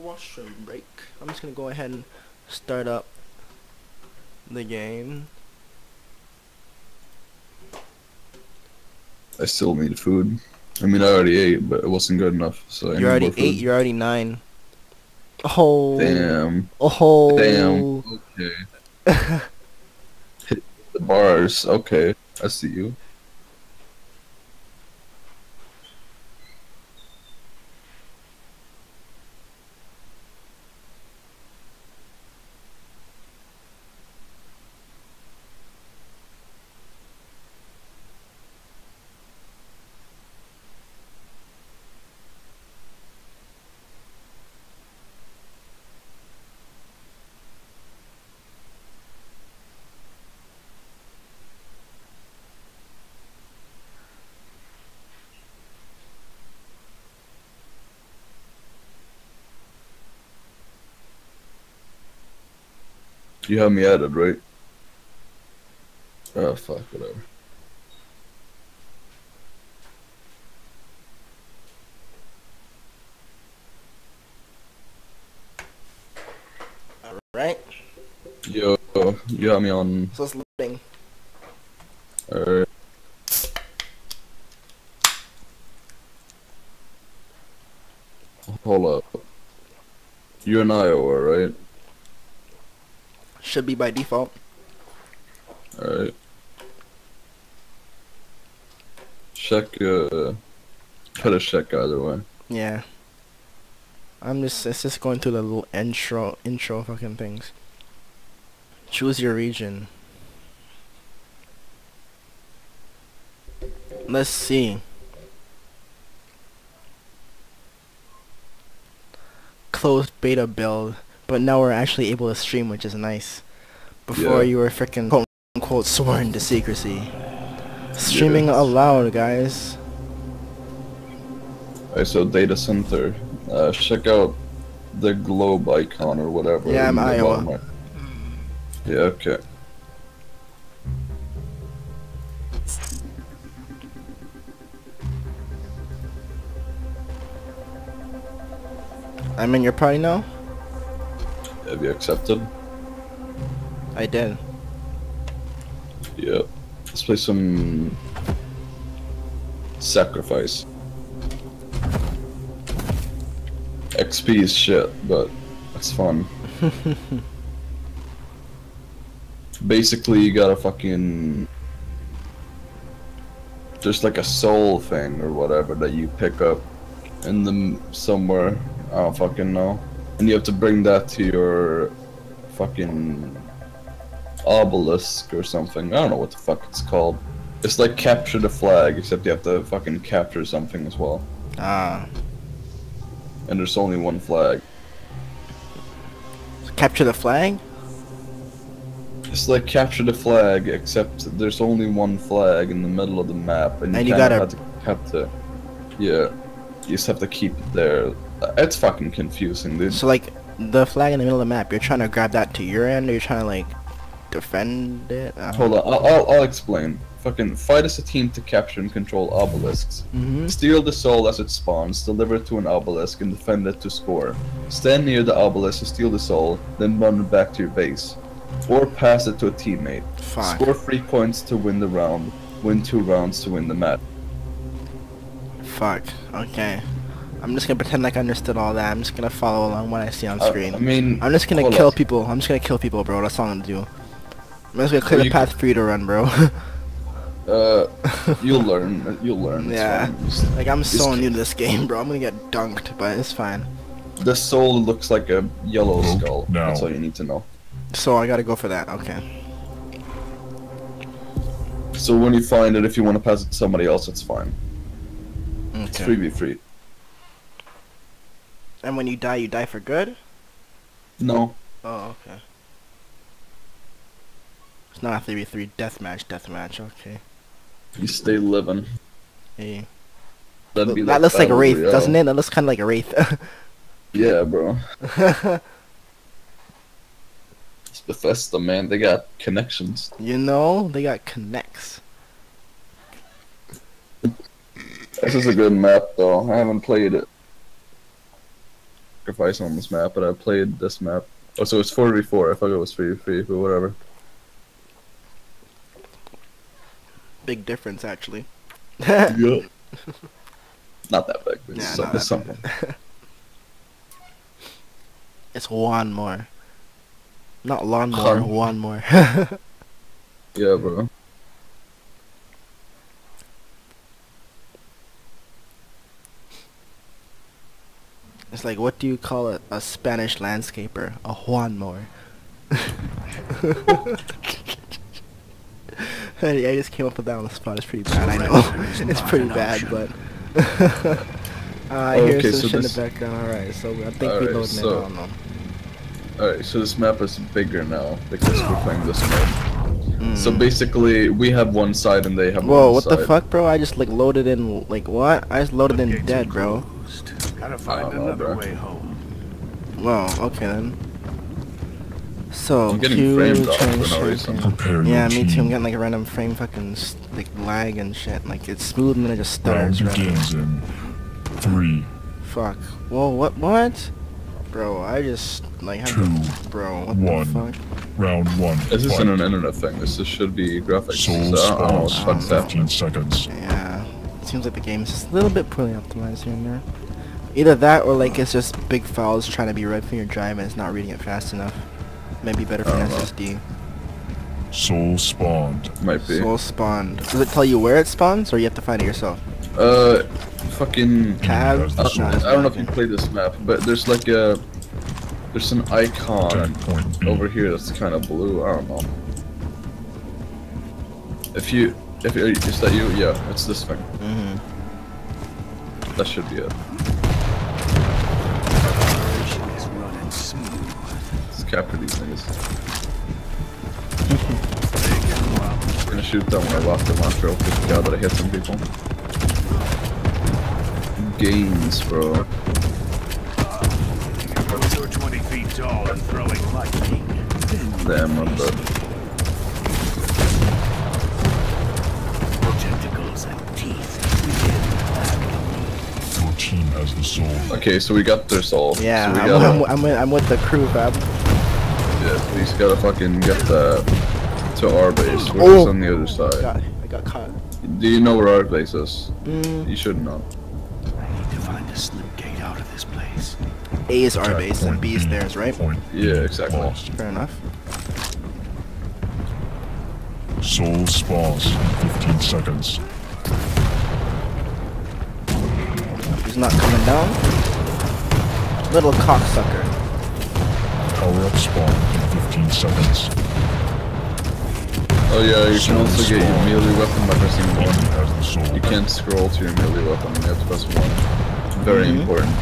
washroom break. I'm just gonna go ahead and start up the game. I still need food. I mean, I already ate, but it wasn't good enough. So I You already eight. You're already nine. Oh. Damn. Oh. Damn. Okay. Hit the bars. Okay, I see you. You have me added, right? Oh fuck, whatever. Right. Yo, you have me on. So it's loading. Alright. Hold up. You're in Iowa, right? Should be by default. Alright. Check, uh. Try to check either way. Yeah. I'm just it's just going through the little intro intro fucking things. Choose your region. Let's see. Closed beta build, but now we're actually able to stream, which is nice. Before Yeah. you were freaking quote unquote sworn to secrecy. Streaming allowed, guys. Alright, so data center. Uh, check out the globe icon or whatever. Yeah, I'm Iowa. right. Yeah, okay. I'm in your party now. Have you accepted? I did. Yep. Let's play some sacrifice. XP is shit, but it's fun. Basically, you gotta fucking. There's like a soul thing or whatever that you pick up in the somewhere. I don't fucking know, and you have to bring that to your fucking obelisk or something. I don't know what the fuck it's called. It's like capture the flag, except you have to fucking capture something as well. Ah. And there's only one flag. Capture the flag? It's like capture the flag, except there's only one flag in the middle of the map, and, And you kinda gotta- have to, have to, yeah, you just have to keep it there. It's fucking confusing, dude. So like the flag in the middle of the map, you're trying to grab that to your end, or you're trying to like defend it. Hold on, I'll, I'll, I'll explain. Fucking fight as a team to capture and control obelisks. Mm-hmm. Steal the soul as it spawns, deliver it to an obelisk, and defend it to score. Stand near the obelisk to steal the soul, then run back to your base. Or pass it to a teammate. Fuck. Score three points to win the round. Win two rounds to win the match. Fuck. Okay. I'm just gonna pretend like I understood all that. I'm just gonna follow along what I see on screen. I mean, I'm just gonna kill people. I'm just gonna kill people, bro. That's all I'm gonna do. I'm just gonna clear Or the path for you to run, bro. Uh, you'll learn. You'll learn. it's yeah. fine. Just- Like I'm so new to this game, bro. I'm gonna get dunked, but it's fine. The soul looks like a yellow skull. no. That's all you need to know. So I gotta go for that. Okay. So when you find it, if you want to pass it to somebody else, it's fine. It's Okay. free v free. And when you die, you die for good. No. Oh, okay. It's not a 3v3 deathmatch, deathmatch, okay. You stay living. Hey. That looks like a wraith, Royale. doesn't it? That looks kind of like a wraith. Yeah, bro. It's Bethesda, man. They got connections. you know, they got connects. This is a good map, though. I haven't played it. sacrifice on this map, but I played this map. Oh, so it's 4v4. I thought it was 3v3, but whatever. Big difference, actually. yeah. Not that big, but Yeah, it's, some- it's something. It's one more. Not lawnmower, Hun. one more. Yeah, bro. it's like, what do you call a, a Spanish landscaper? A Juan more. I just came up with that on the spot. It's pretty bad, I know. it's pretty bad, but. uh, I hear Okay, some so shit in this- the background. Alright, so I think we Alright, loading so- it. I don't know. Alright, so this map is bigger now because we're playing this map. So Mm. basically, we have one side and they have Whoa, one what side. the fuck, bro? I just like loaded in, like what? I just loaded in dead, bro. Gotta find don't know, another bro. way home. Whoa, okay then. So, I'm getting Q, framed off change for no reason. Yeah, me too. I'm getting like a random frame fucking like lag and shit. Like it's smooth and then it just stutters. Round begins in three, Fuck. Whoa, what? What? Bro, I just like have Two, to, bro. What one. the fuck? round one. This isn't an internet thing. This is, should be graphics. Soul so I don't know what the spawns fuck's in happening. 15 seconds. Yeah, seems like the game is just a little bit poorly optimized here and there. Either that or like it's just big files trying to be read from your drive and it's not reading it fast enough. Maybe better for an don't know. SSD. Soul spawned. Might be. Soul spawned. Does it tell you where it spawns or you have to find it yourself? Uh, fucking. Tab? has the I. I don't know if you played this map, but there's like a. There's an icon Attack point B. over here that's kind of blue. I don't know. If you, if you, is that you? Yeah, it's this thing. Mm-hmm. That should be it. Let's capture these niggas. Big and wild. I'm gonna shoot them when I lost the launcher. I'll just God that I hit some people. Gains, bro. You're 20 feet tall and throwing lightning. Then Damn, I'm dead. tentacles and teeth Your team has the soul. Okay, so we got their soul. Yeah, so we I'm, gotta, I'm, I'm, with, I'm with the crew, fab. Yeah, we just gotta fucking get that to our base, which Oh. is on the other side. Got, I got caught. Do you know where our base is? Mm, You should know. I need to find a slip gate out of this place. A is our base and B is theirs, right? Yeah, exactly. lost. Fair enough. Soul spawns in 15 seconds. He's not coming down. Little cocksucker. Power up spawn in 15 seconds. Oh yeah, you can also get your melee weapon by pressing one. has the soul. You can't scroll to your melee weapon, you have to press one. Very Mhm. important.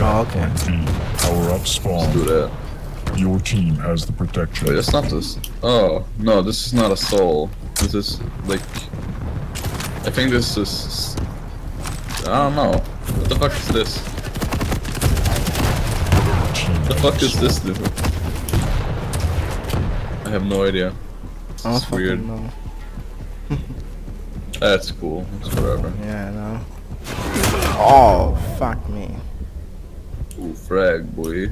Oh, okay. Point B. Power up Let's do that. Your team has the protection. Wait, that's not this. Oh, no, this is not a soul. This is, like... I think this is... I don't know. What the fuck is this? Your The fuck is this dude? I have no idea. I don't It's fucking weird. know. That's cool. It's whatever. Yeah, I know. Oh, fuck me. Ooh, frag, boy.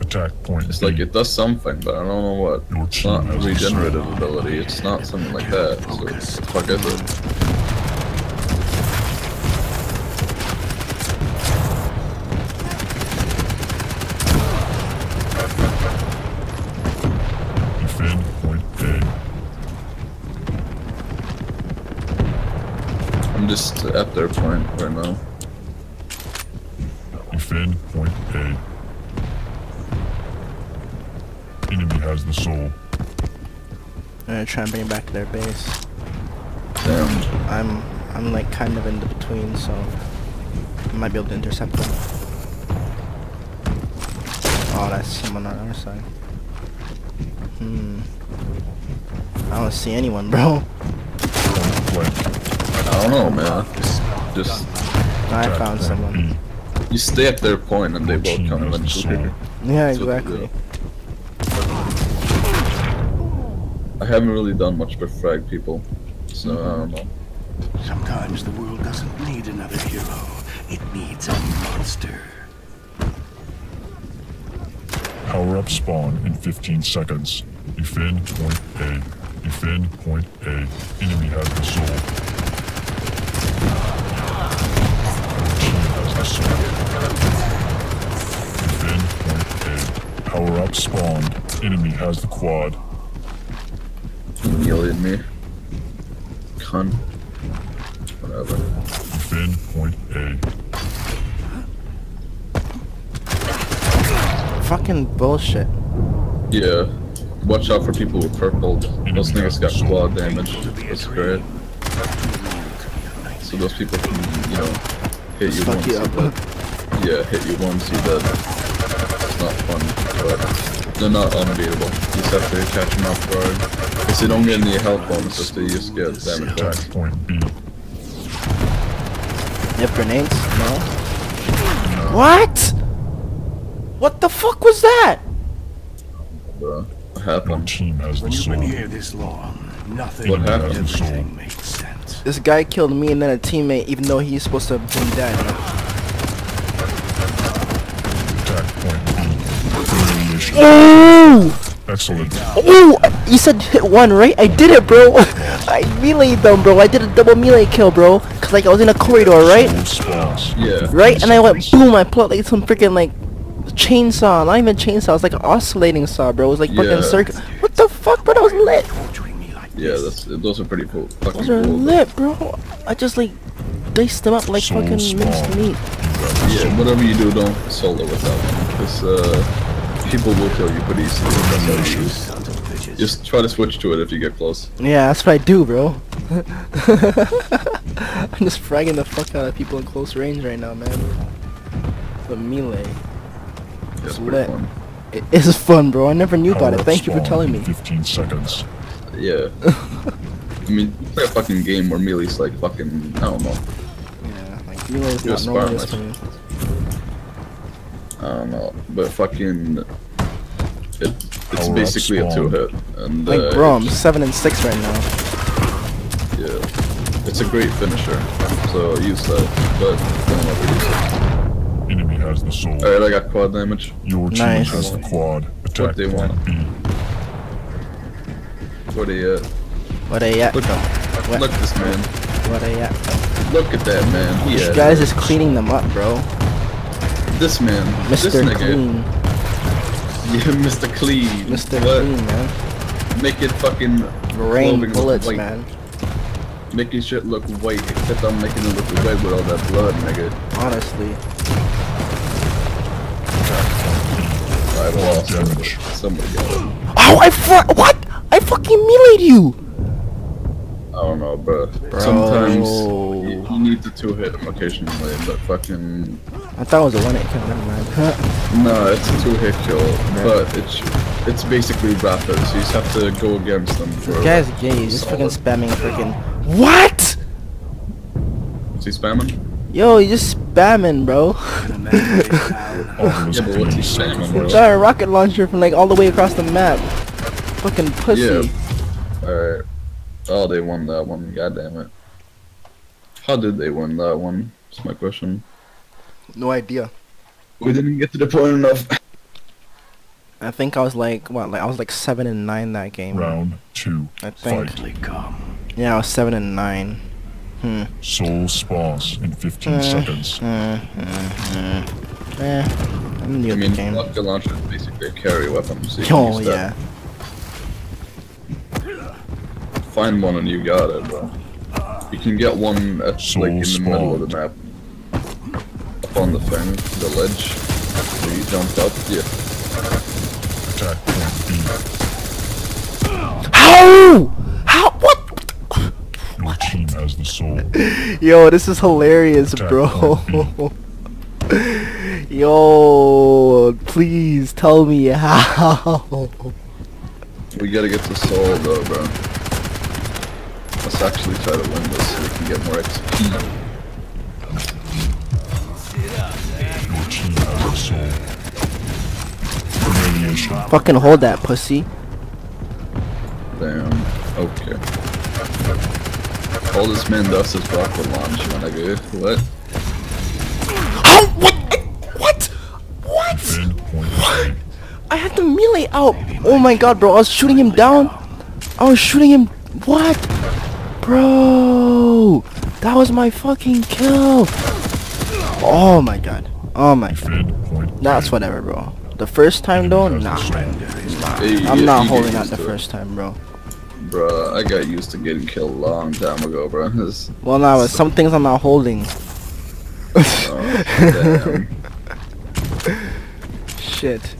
Attack point It's B. like it does something, but I don't know what. Your It's not a has the soul. regenerative ability. It's not something like that. So what the fuck is it? Defend point A. I'm just at their point right now. Defend point A. Enemy has the soul. I'm gonna try and bring it back to their base. Damn. I'm, I'm like kind of in the between, so I might be able to intercept them. Oh, that's someone on our side. Hmm. I don't see anyone, bro. Point blank. I don't know, man. Just I found point someone. You stay at their point and they both come has the eventually. Yeah, That's what they exactly. I haven't really done much with frag people, so I don't know. Sometimes the world doesn't need another hero. It needs a monster. Power up spawn in 15 seconds. Defend point A. Defend point A. Enemy has the soul. Has the soul. Defend point A. Power up spawned. Enemy has the quad. Yelling me. Cunt. Whatever. Defend point A. Fucking bullshit. Yeah. Watch out for people with purple. Those niggas got quad damage. That's great. So those people can, you know, hit you once. you you dead. Yeah, hit you once, you dead. It's not fun, but they're not unbeatable. You just have to catch them off guard. Because they don't get any health bonuses, they just get damage back. Point B. You have grenades? No. What? What the fuck was that? Bro. What happened? team has When you've been here this long, nothing What happened? everything makes sense. This guy killed me and then a teammate, even though he's supposed to have been dead. Attack point B. Humiliation. Oh! Excellent. Oh! You said hit one, right? I did it, bro. I meleeed them, bro. I did a double melee kill, bro. Cause like I was in a corridor, right? Yeah. Right? And I went boom. I pulled like some freaking like chainsaw. Not even chainsaw. It was like an oscillating saw, bro. It was like fucking Yeah. circle. What the fuck, bro? That was lit. Torturing me like Yeah, that's those are pretty cool. Fucking Those are cool. lit, bro. I just like diced them up like Soul fucking minced meat. You got the Yeah, whatever you do, don't solo with that one. Because uh, people will kill you pretty easily. That's how it is. Sons. Just try to switch to it if you get close. Yeah, that's what I do, bro. I'm just fragging the fuck out of people in close range right now, man. The melee. It's It's lit. fun. It is fun, bro. I never knew about it. Thank you for telling me. 15 seconds. Yeah. I mean, you play a fucking game where melee's like fucking, I don't know. Yeah, like melee not normal smart, this me. I don't know. But fucking, it, it's Power up basically a two hit. And, Like, uh, bro, I'm seven and six right now. Yeah. It's a great finisher. So use that. But don't overuse it. Enemy has the soul. Alright, I got quad damage. Your team Nice. has the quad. Attack they want. B. Where uh, they at? What are you at? Look, look at this man. What are you at? Look at that man. He This guy's just cleaning them up, bro. This man. This Mr. nigga. Clean. Yeah, Mr. Clean. Mr. What? Clean, man. Make it fucking Rain bullets, white. man. Making shit look white, except I'm making it look white with all that blood, nigga. Honestly. I lost. damage. Somebody got it. Oh, I fu- what? I fucking meleeed you. I don't know, bro. Bro. Sometimes you, you need the two hit occasionally, but fucking I thought it was a one hit kill. Never mind. No, it's a two hit kill, but it's it's basically rapid, so you just have to go against them for. This guy's gay. He's just fucking spamming freaking. What? Is he spamming? Yo, he's just spamming, bro. Gonna make it down. Obelisk Yeah, but what's he being saying, sacrificed. Got a rocket launcher from like all the way across the map. Fucking pussy. Yeah. Alright. Oh, they won that one. God damn it. How did they win that one? That's my question. No idea. We didn't get to the point enough. I think I was like what? Like I was like seven and nine that game. Round two. I think. Fight. Come. Yeah, I was seven and nine. Hmm. Soul spawns in 15 Uh, seconds. Uh, uh, uh. Eh, I'm new I mean, the game. rocket launcher is basically a carry weapon. So you Oh yeah. that. Find one and you got it, bro. You can get one at Soul like in the middle of the map. Up on the thing, the ledge. Where you jumped up. Yeah. Attack point How? How? What? Your team has the soul. Yo, this is hilarious, Attack bro. Hmm. Yo, please tell me how. We gotta get the soul though, bro. Let's actually try to win this so we can get more XP. Your team has the soul. Humiliation. Fucking hold that, pussy. Damn. Okay. All this man does is rocket launch, my nigga. What? How? What? What? What? A. I had the melee out. Oh my god, bro. I was shooting him down. I was shooting him. What? Bro. That was my fucking kill. Oh my god. Oh my god. That's whatever, bro. The first time though, nah. Hey, I'm not holding get out the used to it. first time, bro. Bro, I got used to getting killed a long time ago, bro. This- Well, now some things I'm not holding. oh, damn. Shit.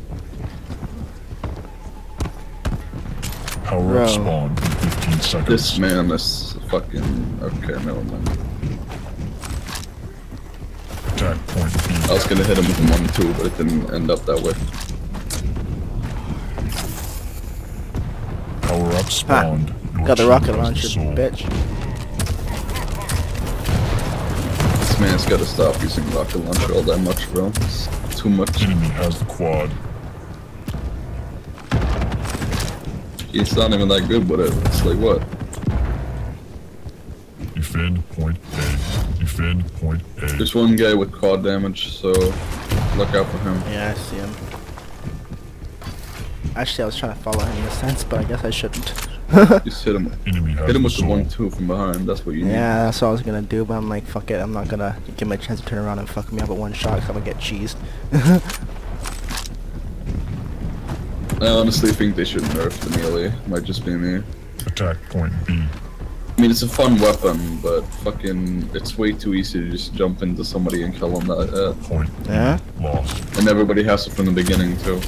Power Bro. up spawn in 15 seconds. This man is fucking. Okay, never mind. Attack point B. I was gonna hit him with a 1 2, but it didn't end up that way. Power up spawned. Your Got the rocket launcher, soul. bitch. This man's gotta stop using rocket launcher all that much, bro. It's too much. Enemy has the quad. He's not even that good with it. It's like, what? Defend point A. Defend point A. There's one guy with quad damage, so look out for him. Yeah, I see him. Actually, I was trying to follow him in a sense, but I guess I shouldn't. Just hit him. Enemy Hit him with the 1 2 from behind. That's what you need. yeah, that's what I was gonna do, but I'm like, fuck it. I'm not gonna give him a chance to turn around and fuck me up at one shot, cause I'm gonna get cheesed. I honestly think they should nerf the melee. Might just be me. Attack point B. I mean, it's a fun weapon, but fucking, it's way too easy to just jump into somebody and kill them at that. Point Yeah? Lost. And everybody has it from the beginning too.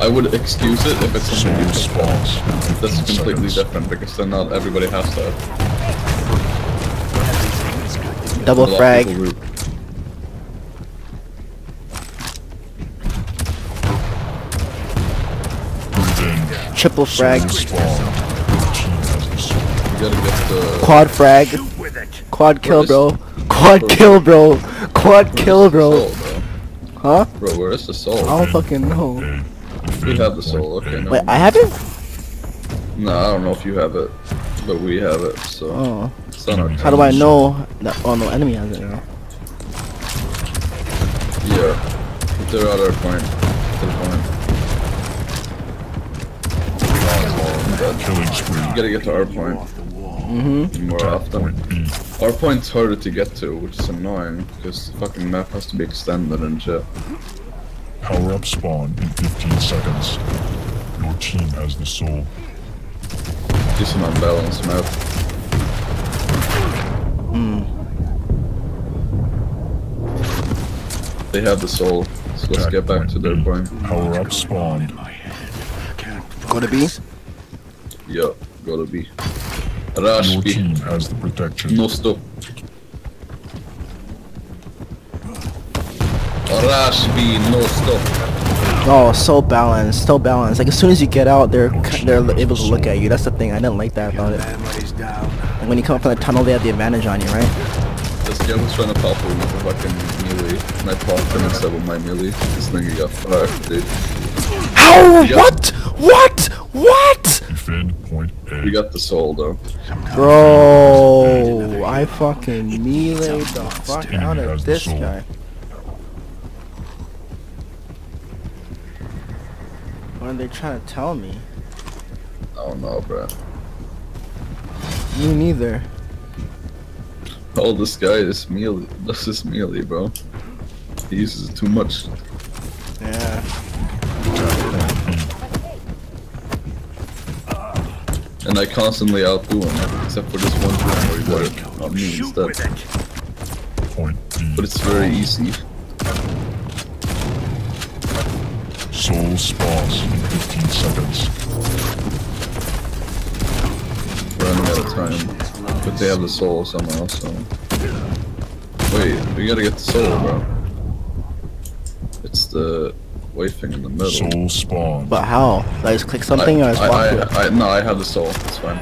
I would excuse it if it's Soul something spawns in 15 that's completely seconds. different because then not everybody has that. Double A lot of frag. people root. Revenge. Triple frag. Soul. You the. Quad frag. Shoot with it. Quad kill, bro. Quad kill, bro. Quad kill, bro. Huh? Bro, where is the soul? I don't fucking know. We have the soul. Okay, no. Wait, I have it? No, I don't know if you have it, but we have it. So Oh. it's on our How do I know that? Oh no, enemy has it now. Yeah, they're at our point. To the point. Killing spree. You gotta get to our point Off the wall. Mm-hmm. more Attack often. point B. Our point's harder to get to, which is annoying because the fucking map has to be extended and shit. Power up spawn in 15 seconds. Your team has the soul. Just an unbalanced map. Hmm. They have the soul, so let's Attack get back to their B. point. Power up spawned. My head. Can't Go to B. Yeah, gotta be. Your Rush B. team has the protection. No stop. Rush B, no stop. Oh, so balanced, so balanced. Like as soon as you get out, they're they're able to look at you. That's the thing. I didn't like that about it. man. Like, when you come up from the tunnel, they have the advantage on you, right? This guy was trying to pop me with a fucking melee, and I popped him instead with my melee. This nigga got fucked, dude. Ow! Yeah. What? What? What? Defend point A. We got the soul though. Bro, I fucking meleeed the fuck Enemy out of this soul. guy. What are they trying to tell me? I don't know, bro. Me neither. Oh, this guy is melee. This is melee, bro. He uses too much. Yeah. And I constantly outdo him, except for this one time where he did it on me instead. Point mm. But it's very easy. Soul spawns in 15 seconds. Running out of time. But they have the soul somehow, so. Wait, we gotta get the soul, bro. It's the white thing in the middle. Soul spawns. But how? Did I just click something or I just walk I. I, I, no, I have the soul. It's fine.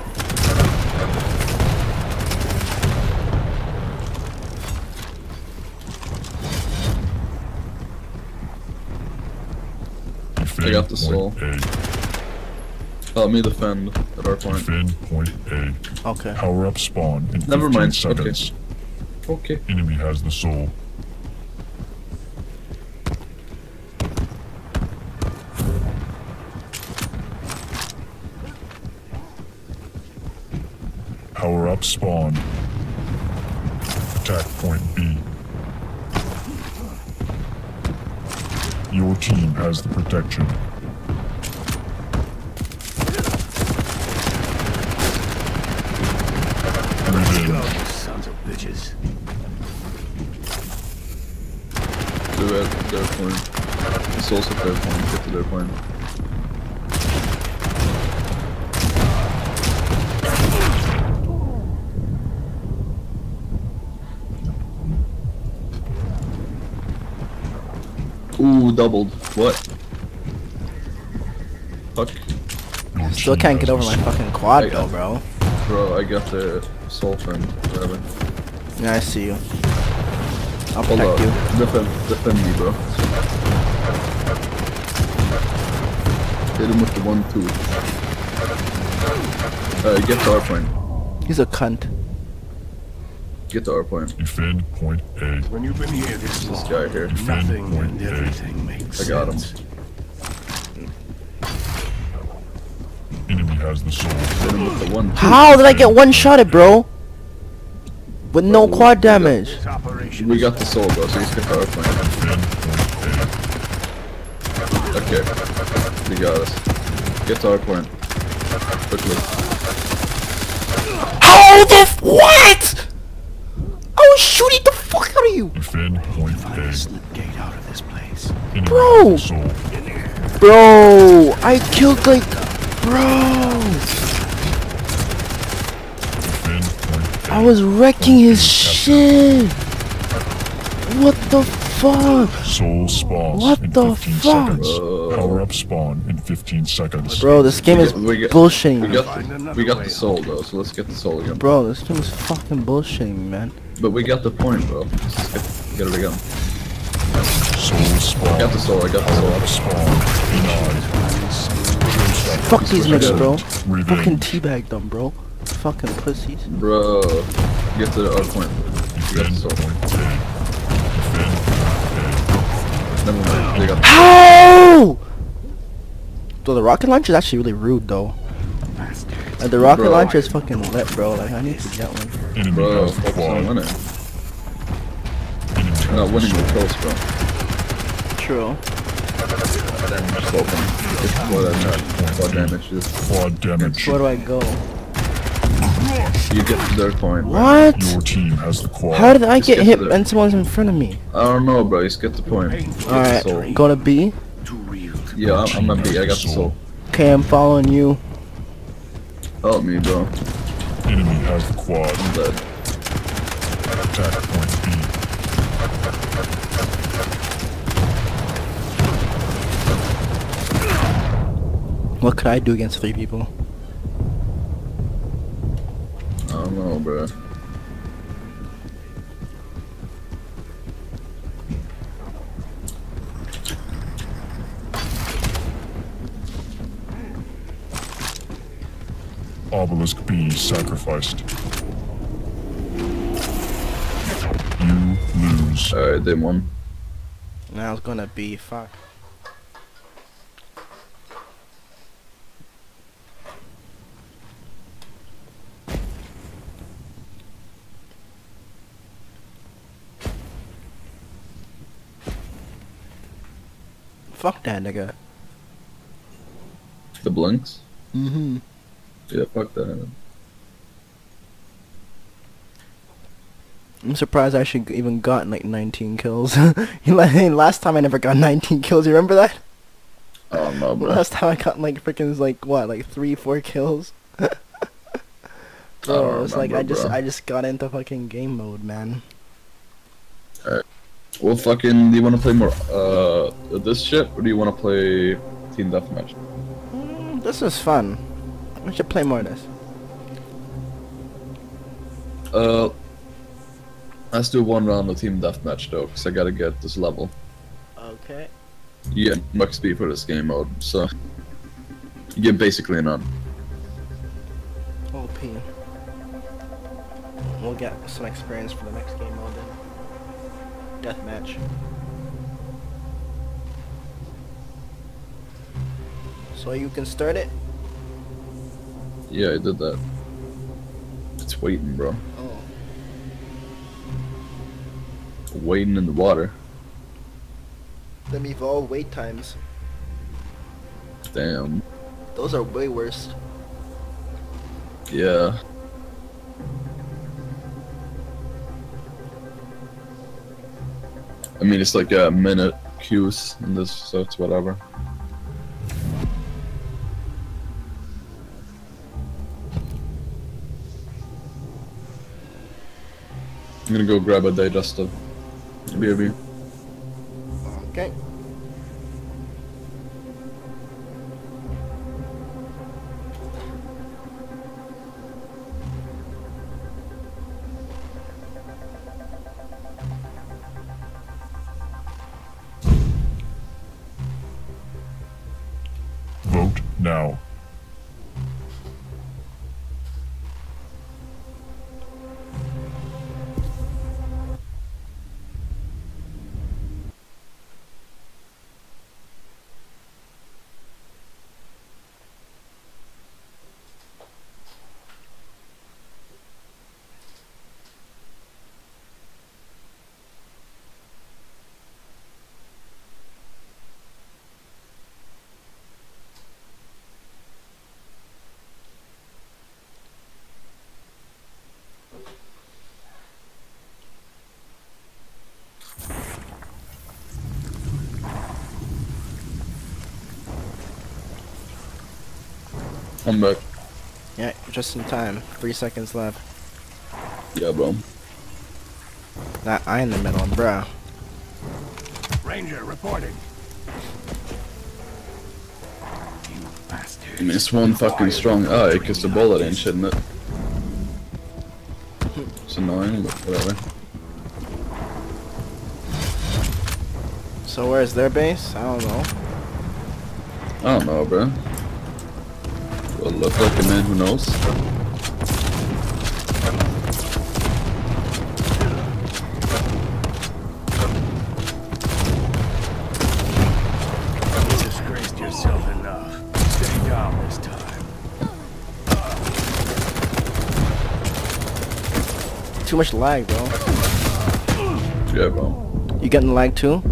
I got the soul. point oh, Help me defend at our point. Defend point A. Okay. Power up spawn in 15 Never mind, okay. seconds. Okay. Enemy has the soul. Up spawn. Attack point B. Your team has the protection. Go, sons of bitches. They're at their point. It's also their point. Get to their point. Doubled. What? Fuck. Your Still can't get over my fucking quad though, bro. Bro, I got the soul friend. Whatever. Yeah, I see you. I'll Hold protect on. you. Defend, defend me, bro. Hit him with the one, two. Uh, get to our point. He's a cunt. Get to our point. Defend point A. When you've been here this This guy here. nothing Point and A. everything makes I got him. sense. Hmm. Enemy has the soul. Hit with the one, two. How did I get one shotted, bro? With no Bro, quad damage. We got the soul, bro, so let's get to our point. Okay. You got us. Get to our point. Quickly. How the what? I was shooting the fuck out of you, Defend point a A. slip gate out of this place. Bro. has the soul. bro. I killed like, bro. Defend point A. I was wrecking his shit. What the fuck, Soul spawns What the fuck? seconds. Power up spawn in 15 seconds. bro? This game is We got- bullshitting We me, got the, we got the soul, though, so let's get the soul again. bro. This game is fucking bullshitting me, man. But we got the point, bro. Let's get, get it again. Soul spawn. Got the soul, I got the Power up soul. spawn. Denied. Fuck these niggas, bro. Revenge. Fucking teabag them, bro. Fucking pussies. Bro, get to our point. We got the Defend soul. point A. Never mind. They got the How? Though the rocket launcher is actually really rude, though. Like, the rocket Bro. launcher is fucking lit, bro. Like I need to get one. Enemy Bro, has the focus on winning. Enemy We're not winning the kills, bro. True. Just open. Just what I meant. What damage. Quad damage. Where do I go? You get to their point. bro. What? Your team has the quad. How did I get get hit and someone's in front of me? I don't know, bro. Just get the point. All right, go to B. Too real to Yeah, I'm, I'm gonna be. I got the soul. Okay, I'm following you. Help me, bro. Enemy has the quad. I'm dead. Attack point B. What could I do against three people? I don't know, bro. Obelisk be sacrificed. You lose. Alright, they won. Now it's gonna be fuck. Fuck that nigga. The blinks? Mm-hmm. Yeah, fuck that. I'm surprised I actually even got like 19 kills. Last time I never got 19 kills. You remember that? Oh don't bro. Last time I got like freaking like what, like three, four kills. Bro, it's like I just bro. I just got into fucking game mode, man. Alright. Well, fucking, do you want to play more, uh, this shit, or do you want to play Team Deathmatch? Mm, this is fun. We should play more of this. Uh, let's do one round of Team Deathmatch, though, because I gotta get this level. Okay. You get no XP for this game mode, so you get basically none. OP. We'll get some experience for the next game mode then. Deathmatch. So you can start it? Yeah, I did that. It's waiting, bro. Oh. Waiting in the water. Them evolve wait times. Damn. Those are way worse. Yeah. I mean, it's like a minute queues and this, so it's whatever. I'm gonna go grab a digestive. BRB. Okay. I'm back. Yeah, just in time. Three seconds left. Yeah, bro. That eye in the middle, bro. Ranger reporting. You bastard. I mean, it's one fucking strong eye, because the bullet ain't shitting it. It's annoying, but whatever. So where's their base? I don't know. I don't know, bro. Will look like a man who knows. You disgraced yourself enough. Stay down this time. Too much lag, bro. Yeah, bro. You getting lag too?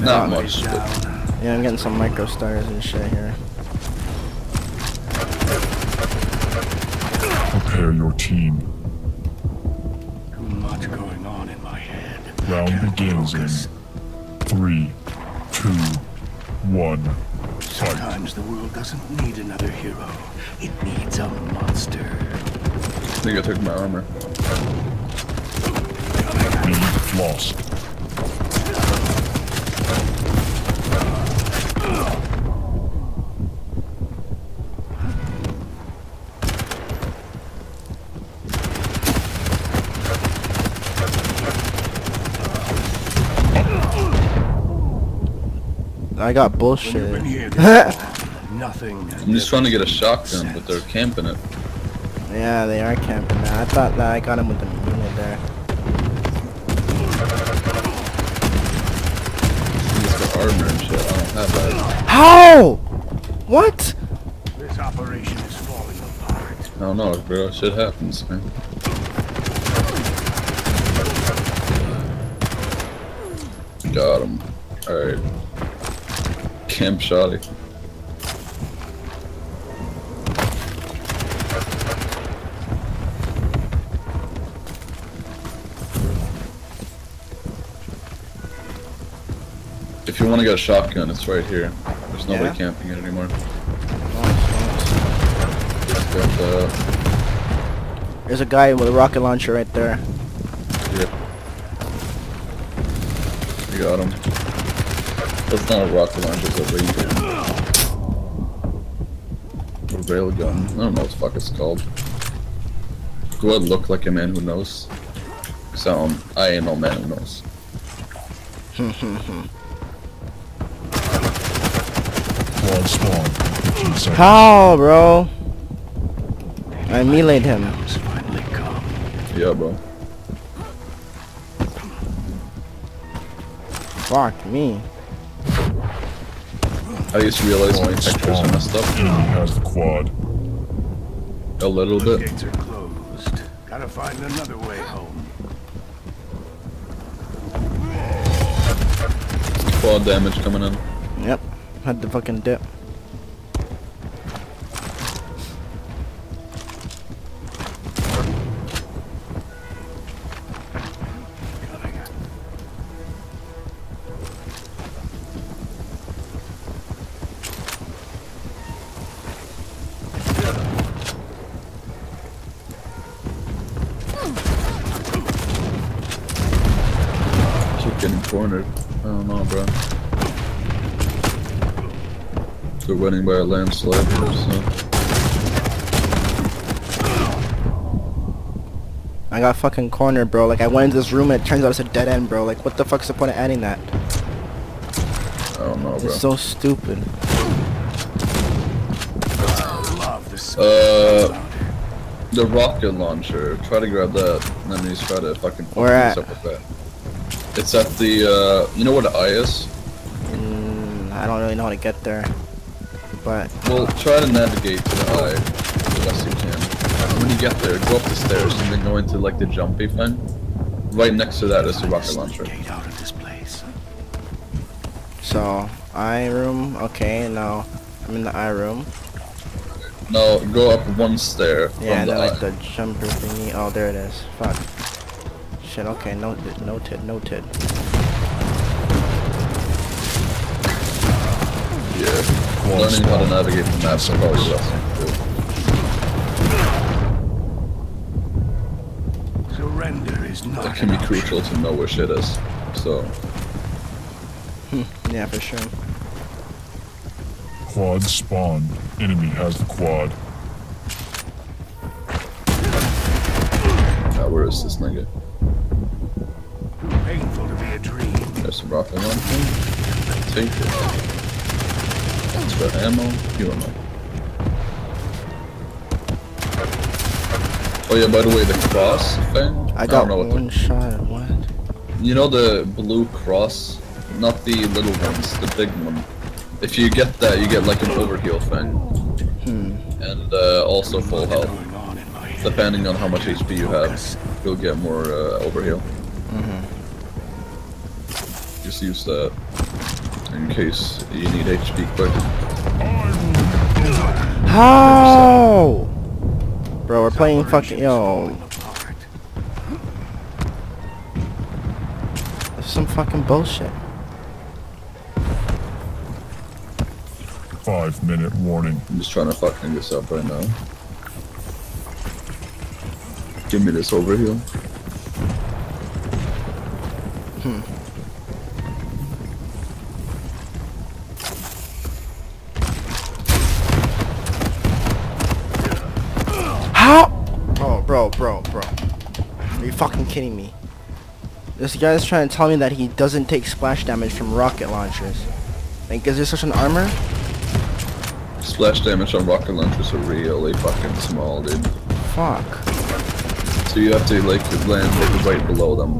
Not much, but- Yeah, I'm getting some micro stars and shit here. Prepare your team. Too much going on in my head. Round Can't begins in focus. three, two, one. Fight. Sometimes the world doesn't need another hero. It needs a monster. I think I took my armor. We lost. I got When bullshit. here nothing. I'm just trying to get a shotgun, but they're camping it. yeah, they are camping now. I thought that I got him with the unit there. He's got armor and shit. I don't have that. How? What? This operation is falling apart. I don't know, bro. Shit happens, man. Got him. Alright. Camp Shoddy. If you want to get a shotgun, it's right here. There's nobody Yeah? camping it anymore. Nice, nice. Got the, There's a guy with a rocket launcher right there. yeah. You got him. That's not a rocket launcher, it's a ray A rail gun. I don't know what the fuck it's called. Go ahead look like a man who knows. So, um, I ain't no man who knows. Quad spawn. 15 seconds. How, bro? I meleeed him. Time's finally come. Yeah, bro. Fuck me. I just realized my Quad textures are messed up Enemy has the quad. a little The bit. gates are closed. Gotta find another way home. Quad damage coming in. Yep. Had the fucking dip. They're winning by a landslide so. I got fucking cornered, bro. Like I went into this room and it turns out it's a dead end, bro. Like what the fuck's the point of adding that? I don't know, bro. It's so stupid. Uh, the rocket launcher. Try to grab that, and then you just try to fucking fuck Where at? up with that. It's at the, uh, you know where the eye is? Mm, I don't really know how to get there. But Well, try to navigate to the eye the best you can. And when you get there, go up the stairs and then go into like the jumpy thing. Right next to that is the rocket launcher. Out of this place. so I room, okay, now I'm in the I room. No, go up one stair Yeah, the eye. like the jumper thingy. Oh, there it is. Fuck. Shit. Okay. Noted. Noted. Noted. Learning how to navigate the maps is probably the best thing to do. Surrender is not That can be option. crucial to know where shit is. So, hmm, Yeah, for sure. Quad spawned. Enemy has the quad. now where is this nigga? Painful to be a dream. There's a rocket launcher. Take it. Got ammo. You don't know. Oh yeah, by the way, the cross thing. I don't got know what the one shot. What? You know the blue cross? Not the little ones, the big one. If you get that, you get like an overheal thing. Hmm. And uh, also full health. Going on in my head. Depending on how much HP you have, you'll get more uh, overheal. Just use that in case you need HP quick. How? Bro, we're playing fucking yo. That's some fucking bullshit. Five minute warning. I'm just trying to fucking this up right now. Give me this overheal. How? Hmm. Bro, bro, bro, bro. Are you fucking kidding me? This guy's trying to tell me that he doesn't take splash damage from rocket launchers. Like, is there such an armor? Splash damage on rocket launchers are really fucking small, dude. Fuck. So you have to like land like right below them.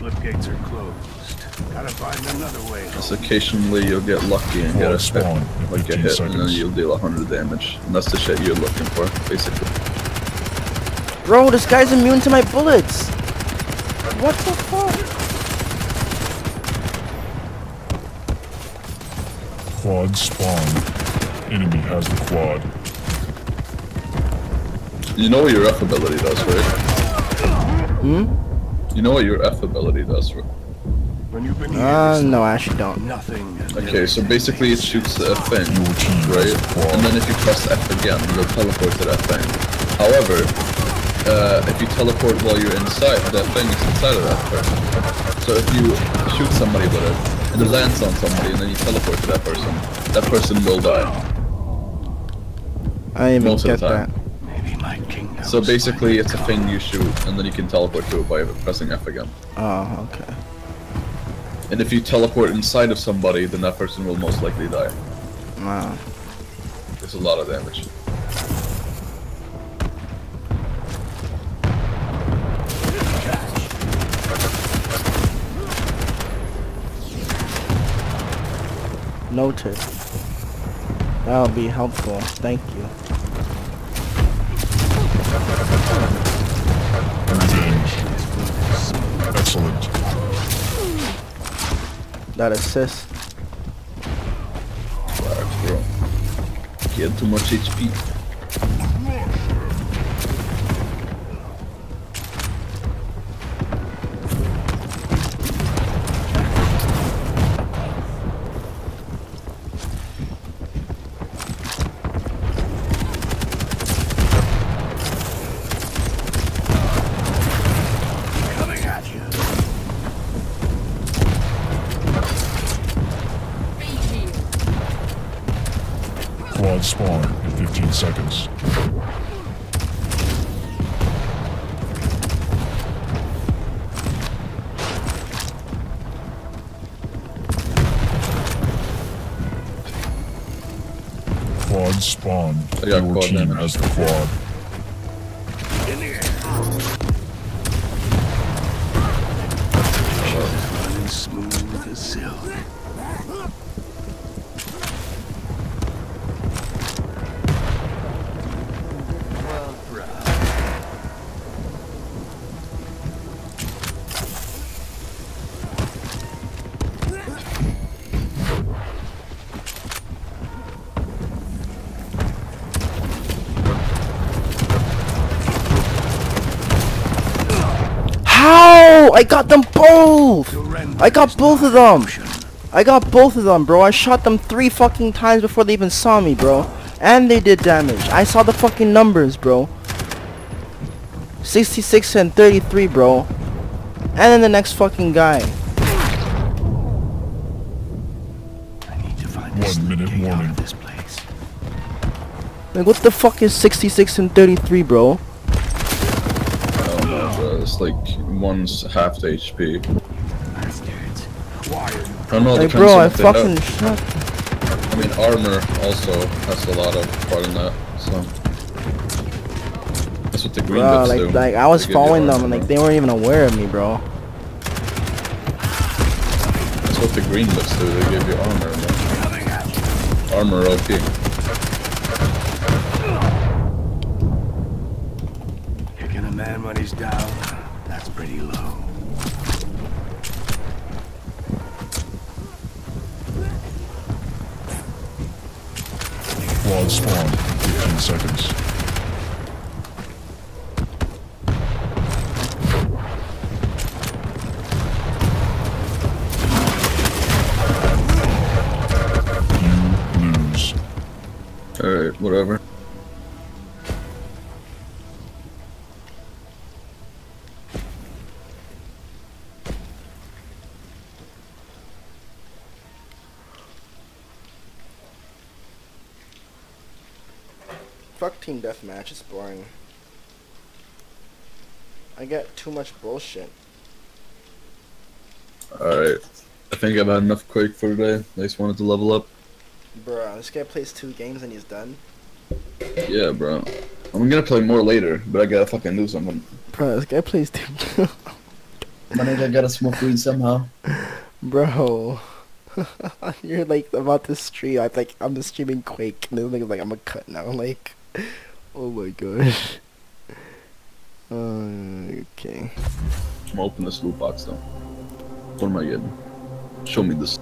Slip gates are closed. Gotta find another way home. So occasionally you'll get lucky and get a spawn hit, in like a 15 hit, and then you'll deal 100 damage. And that's the shit you're looking for, basically. Bro, this guy's immune to my bullets. What the fuck? Quad spawned. Enemy has the quad. You know what your F ability does, right? Hmm? You know what your F ability does, right? When you've been Uh, here, no, I actually don't. nothing. Okay, so basically it shoots a thing, Your team has right? And then if you press F again, you'll teleport to that thing. However, uh, if you teleport while you're inside, that thing is inside of that person. So if you shoot somebody with it, and it lands on somebody, and then you teleport to that person, that person will die. I didn't even Most of get the time. that. Maybe my kingdom. So basically, it's a thing you shoot, and then you can teleport to it by pressing F again. Oh, okay. And if you teleport inside of somebody, then that person will most likely die. Wow. It's a lot of damage. Noted. That'll be helpful. Thank you. Revenge. Excellent. That assist. He too much HP. Quad spawn in 15 seconds. Quad spawn. I got Your team has the quad. I got them both! I got both of them. I got both of them, bro. I shot them three fucking times before they even saw me, bro. And they did damage. I saw the fucking numbers, bro. 66 and 33, bro. And then the next fucking guy. I need to find One minute warning. this place. Like, what the fuck is 66 and 33, bro? I don't know, bro. It's like one's half the HP. Bastards. Why are you I don't know. Like, bro, I what they fucking shot. I mean, armor also has a lot of part in that. So that's what the green Bro, bits like, do. like I was They give you following them and like they weren't even aware of me, bro. That's what the green bits do. They give you armor, man. coming you? Armor OP. Picking a man when he's down, that's pretty low. Quad spawn in 15 seconds. You lose. Alright, whatever. Fuck team deathmatch, it's boring. I get too much bullshit. Alright. I think I've had enough Quake for today. I just wanted to level up. Bruh, this guy plays two games and he's done. Yeah, bro. I'm gonna play more later, but I gotta fucking do something. Bro, this guy plays two My nigga gotta smoke weed somehow. Bro. You're like about to stream. I'm like I'm just streaming Quake and this nigga's like I'm a cut now. Like Oh my gosh. Uh, okay. I'm open this loot box though. What am I getting? Show me this.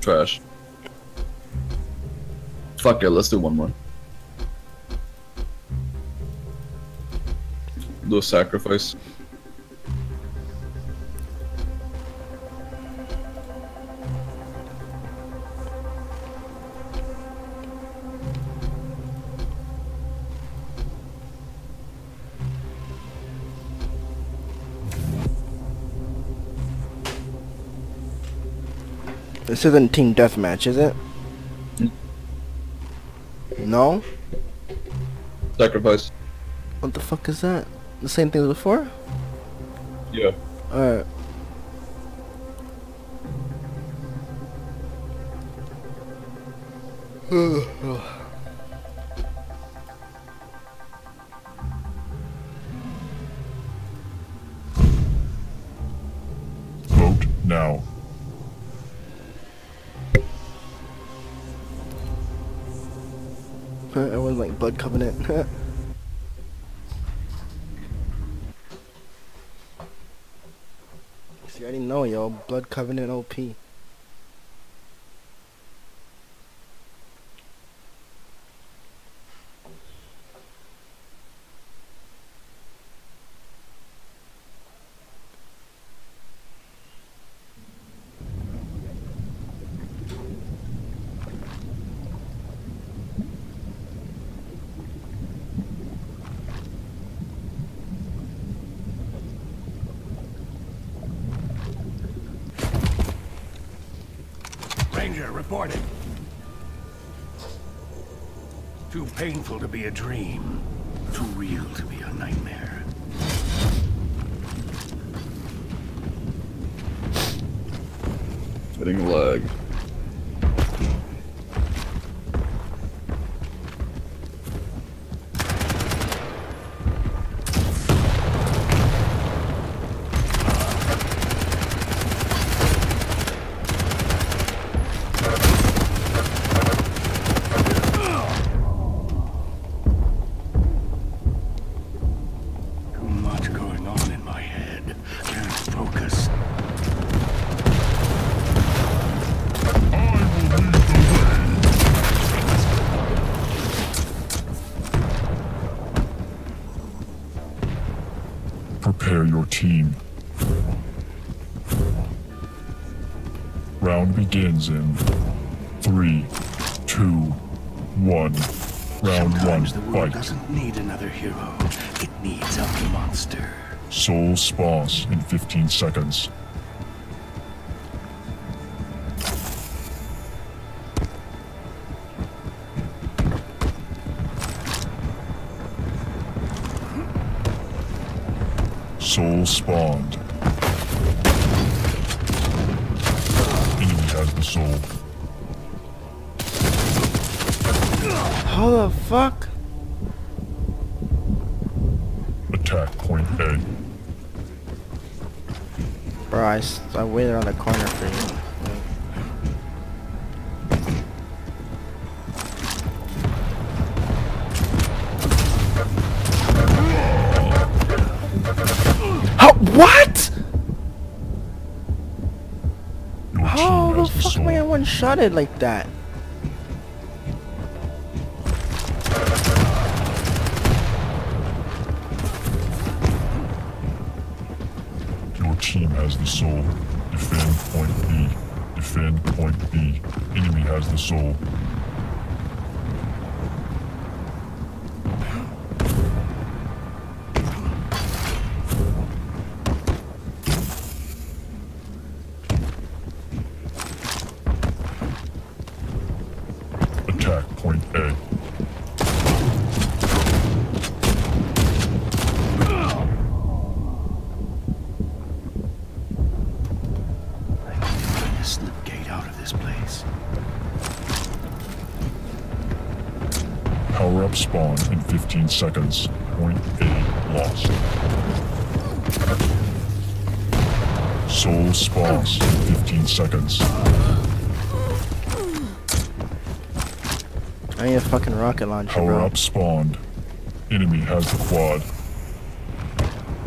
Trash. Fuck it, let's do one more. A sacrifice. This isn't team deathmatch, is it? Mm-hmm. No? Sacrifice. What the fuck is that? The same thing as before? Yeah. Alright. Vote Blood Covenant. didn't know, yo. Blood Covenant OP. Ranger, reporting. Too painful to be a dream. Begins in three, two, one. Round one, Sometimes the world fight. doesn't need another hero. It needs a monster. Soul spawns in 15 seconds. Soul spawned. Soul. How the fuck? Attack point A. Bro, I, I waited on the corner for you. I soul. one shotted like that? Your team has the soul. Defend point B. Defend point B. Enemy has the soul. Seconds. Point A lost. Soul spawns in 15 seconds. I need a fucking rocket launcher, Power bro. up spawned. Enemy has the quad.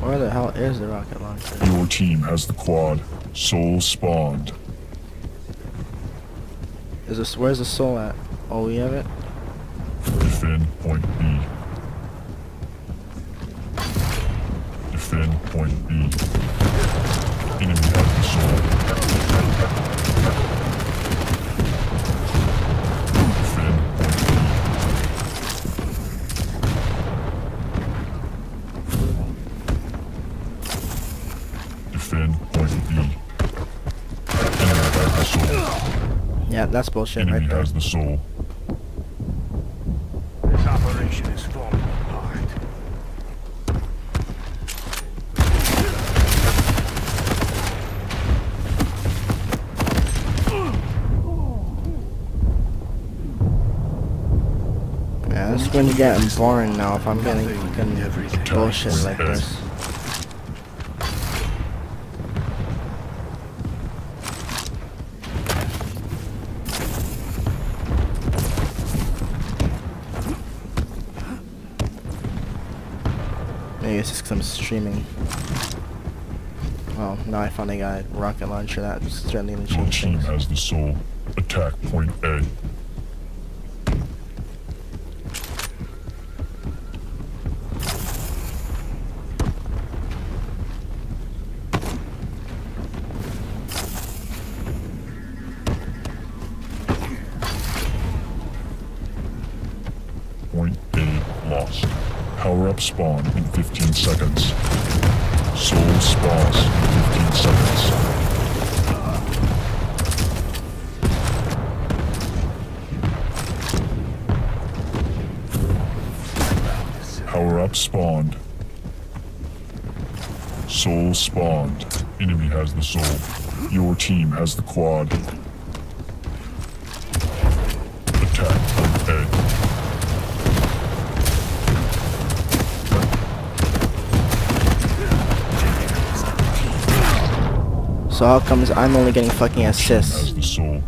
Where the hell is the rocket launcher? Your team has the quad. Soul spawned. Is this where's the soul at? Oh, we have it. Bullshit Enemy right there. has the soul. This operation is falling apart. Yeah, this is going to get boring now if I'm getting fucking Everything. bullshit like this. Just because I'm streaming. Well, now I finally got rocket launcher. That's certainly gonna Your change team things. has the soul. Attack point A. Point A lost. Power up spawn spawned. Enemy has the soul. Your team has the quad. Attack point A. So how comes I'm only getting fucking assists, the soul.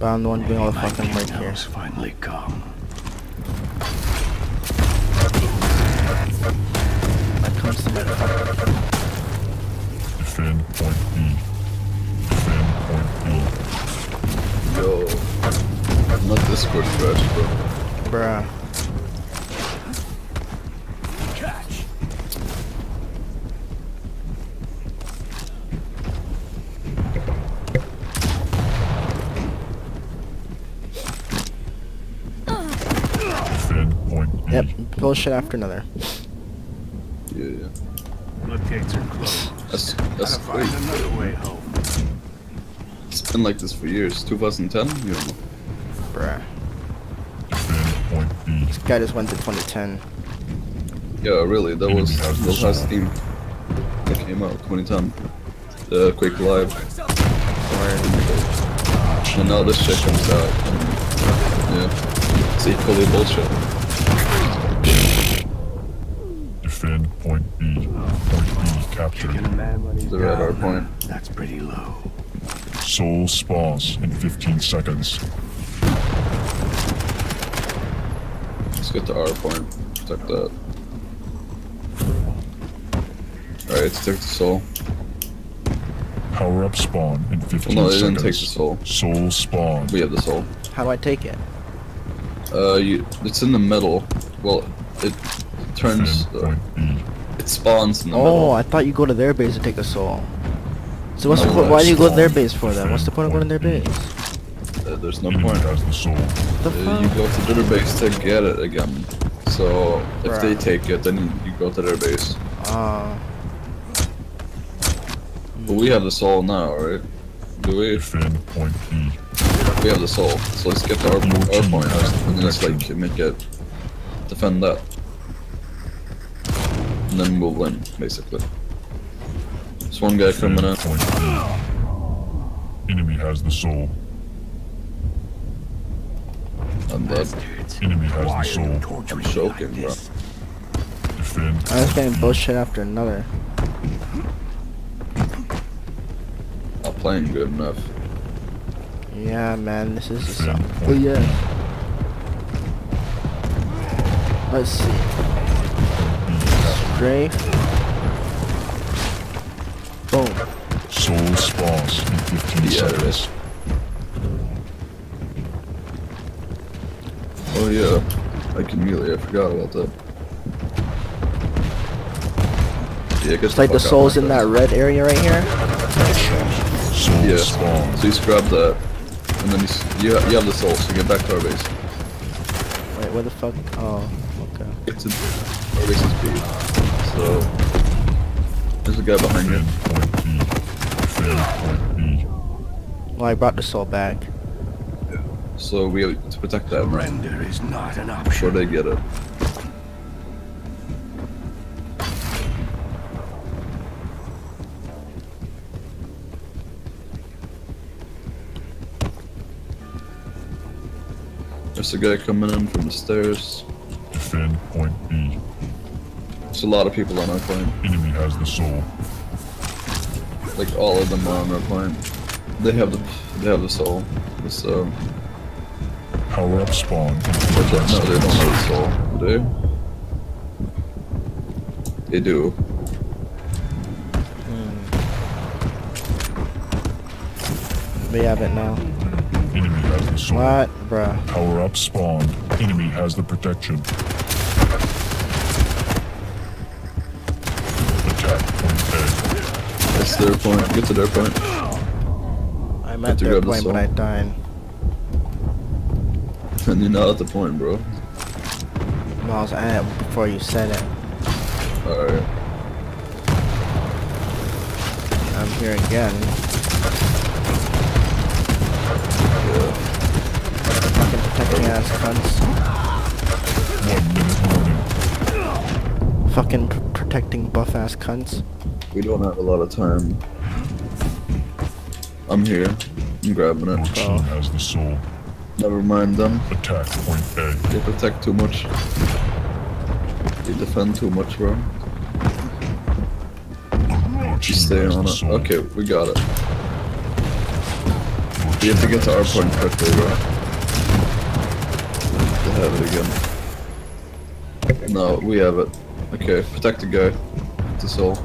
but I'm the one doing all the fucking work Nightmare here? has finally come. Discord trash, bro. bruh. Catch! Defend point Yep, bullshit after another. Yeah, yeah. Floodgates are closed. That's Gotta that's find great. another way home. It's been like this for years. 2010. You know. Guy just went to 2010. Yeah, really. That was the the last team that came out 2010. The Quake Live. And now this shit comes out. And, yeah. It's equally bullshit. Defend point B. Point B captured. Can a man when he's They're at our down? point. That's pretty low. Soul spawns in 15 seconds. Get to our point. Protect that. Alright, let's take the soul. Power up spawn in 15 Well, no, they seconds. didn't take the soul. Soul spawn. We have the soul. How do I take it? Uh, you, it's in the middle. Well, it turns. Uh, it spawns in the Oh, middle. Oh, I thought you go to their base to take the soul. So what's the No, point? Why do you go to their base for that? What's the point of going to their base? Uh, there's no Enemy point. has the soul. What the Uh, you go to their base to get it again. So if they take it, then you, you go to their base. Uh, But we have the soul now, right? Do we? Defend point B. We have the soul. So let's get to our, Your our team point has the and then it's like protection. make it defend that, and then we'll win basically. There's one guy coming in. Defend. Enemy has the soul. I'm dead. Enemy has the soul. I'm me choking, bro. Defend I was point getting bullshit after another. Not playing good enough. Yeah, man, this is just something. Oh yeah. Let's see. Strafe. Boom. Soul spawns in 15 Yeah, it seconds. Oh yeah, I can melee. I forgot about that. Yeah, get It's like the out souls in that red area right here. Yeah. So you grab that, and then you you, you have the soul. So get back to our base. Wait, where the fuck? Oh, okay. It's to our base is B. So there's a guy behind you. Defend point B. Defend point B. Well, I brought the soul back. So we have to protect them. right Surrender is not an before option. they get it. There's a guy coming in from the stairs. Defend point B. There's a lot of people on our point. Enemy has the soul. Like all of them are on our point. They have the they have the soul. This uh Power up spawn in but 15 they- no they don't seconds. have the soul. Do they? They do. Hmm. We have it now. Enemy has the soul. What? Bruh. Power up spawned. Enemy has the protection. Attack point A. That's their point. Get to their point. I'm Have at to their grab the point, but soul. I died. And you're not at the point, bro. No, I was at it before you said it. Alright. I'm here again. Fucking protecting ass cunts. One minute warning. Fucking pr- protecting buff ass cunts. We don't have a lot of time. I'm here. I'm grabbing it. team has the soul. Never mind them. Attack point A. They protect too much. They defend too much, bro. Just stay on it. Okay, we got it. We have to get to our point quickly, bro. To have it again. No, we have it. Okay, protect the guy. The soul.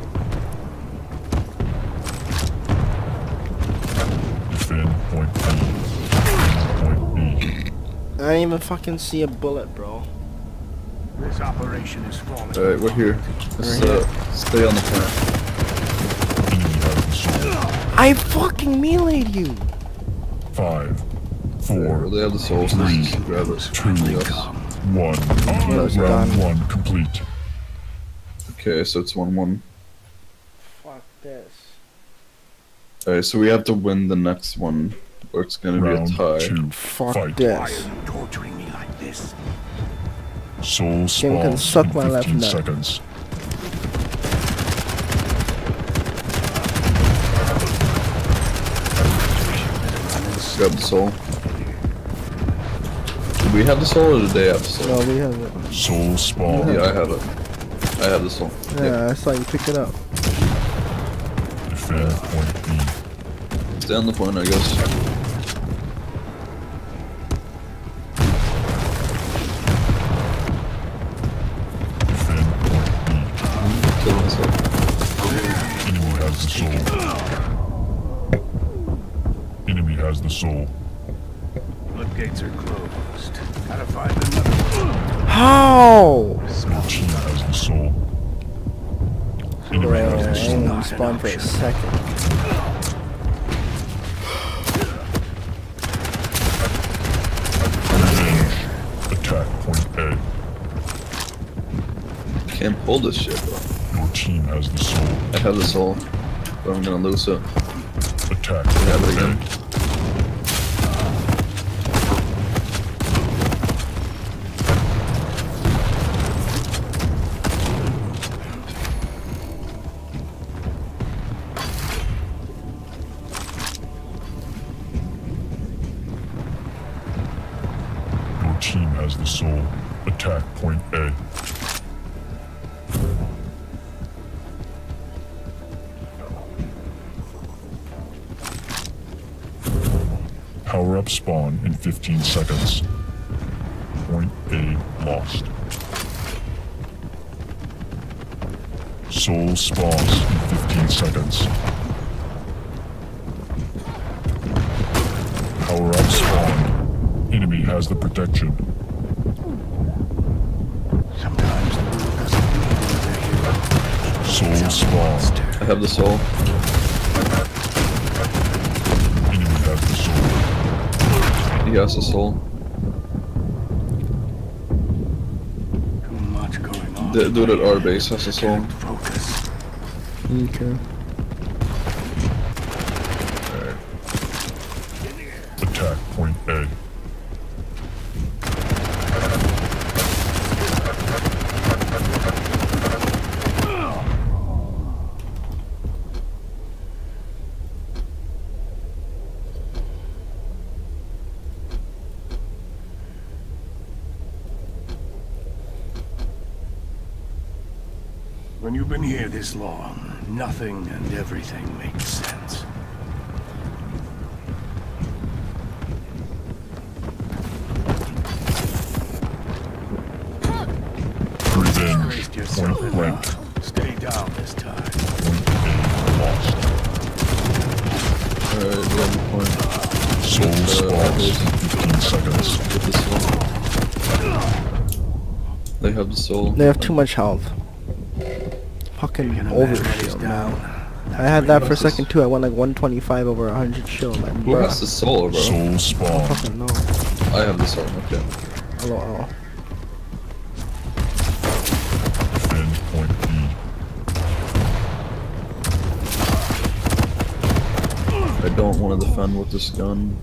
I didn't even fucking see a bullet, bro. This operation is falling. Alright, we're here. Let's uh, stay on the point. Enemy has the soul. I fucking meleeed you! Five. Four. Four. They have the soul, so Three. just grab it. Two. Yes. One. Yes, Round done. one complete. Okay, so it's 1 1. Fuck this. Alright, so we have to win the next one, or it's gonna Round be a tie. two. Fuck Fight. Why this. are you torturing me like this? Soul can suck in my left 15 nut. seconds. Grab the soul. Did we have the soul or did they have the soul? No, we have it. Soul spawn. Yeah, I have it. I have the soul. Yeah, I saw you pick it up. Defend point B. Stay on the point, I guess. Soul. for a second. Attack point A. Can't pull this shit, bro. Your team has the soul. I have the soul, but I'm gonna lose it. Attack have it point again. A. Power up spawn in 15 seconds. Point A lost. Soul spawns in 15 seconds. Power up spawn. Enemy has the protection. Sometimes the world doesn't need another hero. Soul spawn. I have the soul. He has the soul. Too much going on. The dude at our base has the soul. Focus. Okay. Attack point A. When you've been here this long, nothing and everything makes sense. Revenge. Point blank. Stay down this time. Point A lost. Alright, we have a point. Soul Uh, spawns in 15 seconds. Get the soul. They have the soul. They have too much health. Fucking And a man that is overshield, down. man. I had that for a second too. I went like 125 over 100 shield. Like, Who bruh. has the soul, bro? Soul spawn. Fucking no. I have the soul, okay. LOL. Defend point B. I don't want to defend with this gun.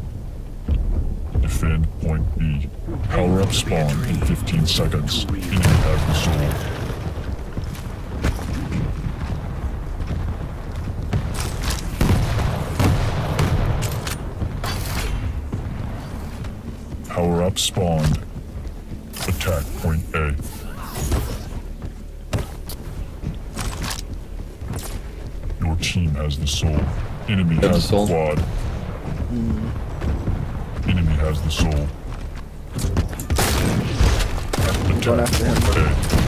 Defend point B. Power up spawn in 15 seconds. Enemy has the soul. Power up spawned. Attack point A. Your team has the soul. Enemy Have the has the soul? quad. Enemy has the soul. Going after him. point A.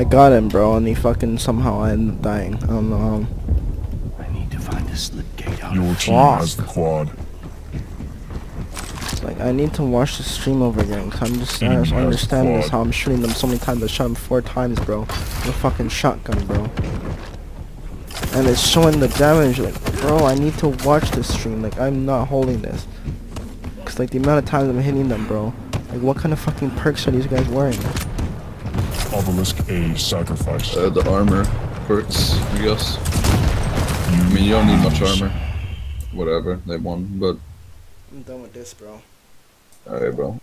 I got him, bro, and he fucking somehow I ended up dying. I don't know how. I need to find a slip gate out. Your of team Fuck. has the quad. It's like I need to watch the stream over again. Cause I'm just I Enemy just understand this how I'm shooting them so many times. I shot him four times, bro. The fucking shotgun, bro. And it's showing the damage. Like, bro, I need to watch this stream. Like, I'm not holding this. Cause like the amount of times I'm hitting them, bro. Like, what kind of fucking perks are these guys wearing? Obelisk A sacrificed. Uh, the armor hurts, I guess. I mean, you don't need much armor. Whatever, they won, but I'm done with this, bro. alright, bro.